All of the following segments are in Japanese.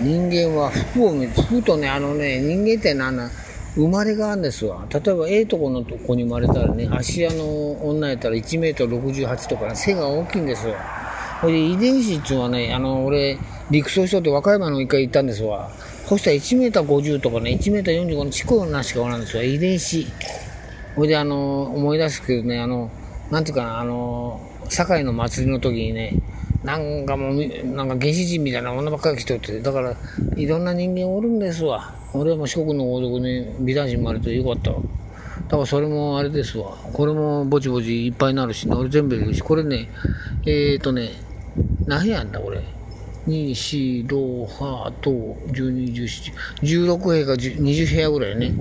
人間は服を見服とね、あのね、人間ってなんだ、生まれがあるんですわ。例えば、ええとこのとこに生まれたらね、芦屋の女やったら1メートル68とかね、背が大きいんですわ。ほいで、遺伝子っていうのはね、あの、俺、陸送しとって和歌山の一回行ったんですわ。そしたら1メーター50とかね、1メーター45のちっこいなしかおらんですわ。遺伝子。ほいで、あの、思い出すけどね、あの、なんていうかな、あの、堺の祭りの時にね、なんかもう、なんか原始人みたいな女ばっかり来とって、だから、いろんな人間おるんですわ。俺はもう四国の王族に美男子生まれてよかったわ。だからそれもあれですわ。これもぼちぼちいっぱいになるし、俺全部いるし、これね、えーとね、何部屋んだ？これ。2、4、6、8、12、17、16部屋か20部屋ぐらいね。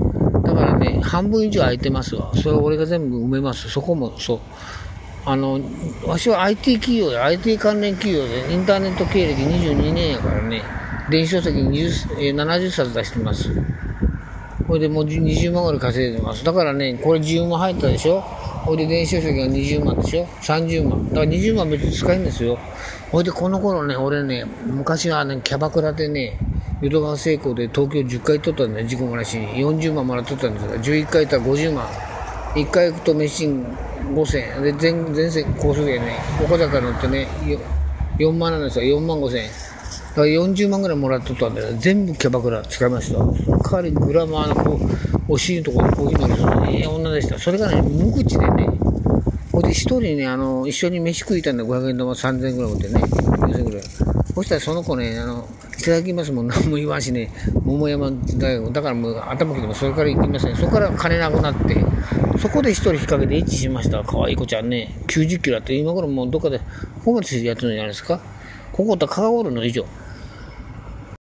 だからね、半分以上空いてますわ。それを俺が全部埋めます。そこもそう。あの、わしは IT 企業や、IT 関連企業で、インターネット経歴22年やからね、電子書籍70冊出してます。これでもう20万ぐらい稼いでます。だからね、これ10万入ったでしょ？これで電子書籍が20万でしょ ?30 万。だから20万別に使えるんですよ。ほいでこの頃ね、俺ね、昔はね、キャバクラでね、淀川成功で東京10回取ったんだよ、事故話に。40万もらっとったんですが、11回行ったら50万。1回行くと飯5000円。で、全、全線高速でね、岡坂乗ってね、4万なんですよ、4万5000円。だから40万ぐらいもらっとったんで、全部キャバクラ使いました。代わりグラマーのこう、お尻のところでコーヒー飲む人ね、ええ女でした。それがね、無口でね、ほいで一人ね、あの、一緒に飯食いたんで500円玉3000円ぐらい持ってね、4000円ぐらい。そしたらその子ね、あの、いただきますもん、何も言わんしね、桃山大学、だからもう頭切ってもそれから行きません、そこから金なくなって、そこで一人引っ掛けてエッチしました。可愛い子ちゃんね、90キロあって、今頃もうどっかでここまでやってるんじゃないですか。こことカーオールの以上。